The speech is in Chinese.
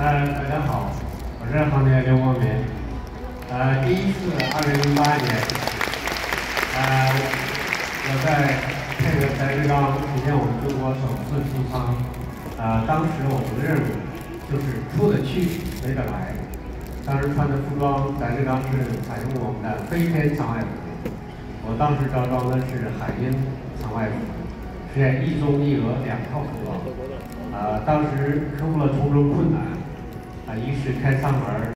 呃，大家好，我是航天刘光明。呃，第一次二零零八年，呃，我在配合翟志刚实现我们中国首次出舱。呃，当时我们的任务就是出得去，没得来。当时穿的服装，翟志刚是采用我们的飞天舱外服，我当时着装的是海鹰舱外服，实现一中一俄两套服装。呃，当时克服了重重困难。啊，一是开舱门。